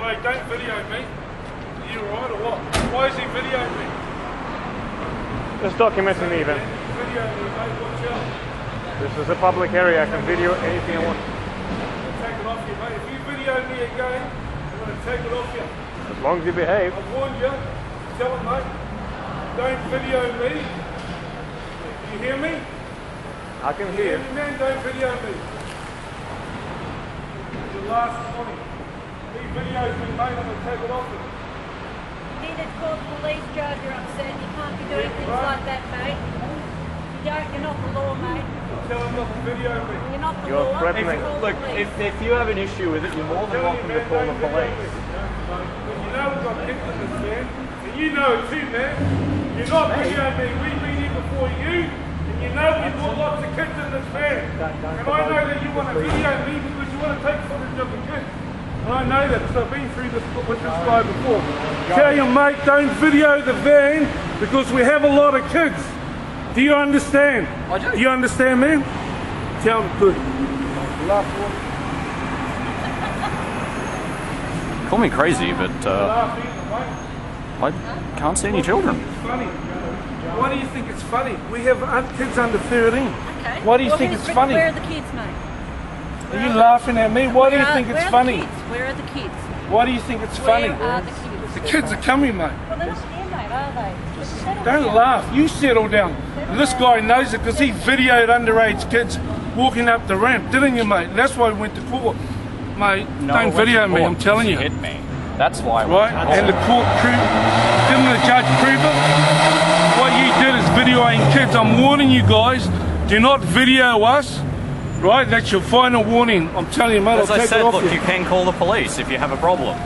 Mate, don't video me. Are you alright or what? Why is he videoing me? Just documenting me then. Video me, mate, watch out. This is a public area. I can video anything I want. I'll take it off you, mate. If you video me again, I'm going to take it off you. As long as you behave. I warned you. Tell him, mate. Don't video me. You hear me? I can You hear. me, man? Don't video me. The last warning. He videos me, mate. I'm going to take off you. You need to call the police, Joe, if you're upset. You can't be doing things right. like that, mate. You don't, you're not the law, mate. Tell him not to video me. You're not the You're law. threatening. Call Look, if, if you have an issue with it, you're more than welcome to call the police. You know we've got kids in this, man. And you know it too, man. You're not videoing me. We've been here before you. And you know we've got lots of kids in this van. And I know that you want to video me because you want to take footage of the kids. And I know that because I've been through this with this guy before. Tell your mate, don't video the van because we have a lot of kids. Do you understand? I do. you understand, man? Tell him good. Call me crazy, but uh, Laugh either, mate. I can't see any children. funny. Why do you think it's funny? We have kids under 13. Okay. Why do you Well, think it's funny? Where are the kids, mate? Are you laughing at me? Why do you are- think it's are funny? The? Where are the kids? Why do you think it's Where funny? are the kids? The kids are coming, mate. Well, they're not here, mate, are they? Just Don't down. laugh. You settle down. And this guy knows it because he videoed underage kids walking up the ramp, didn't you, mate? And that's why we went to court. Mate, No, don't video me, I'm telling you. hit me. That's why. Right? to. And the court proved, didn't the judge prove it? What you did is videoing kids. I'm warning you guys, do not video us. Right? That's your final warning. I'm telling you, mate, As I'll I take said, it off look, you. you can call the police if you have a problem.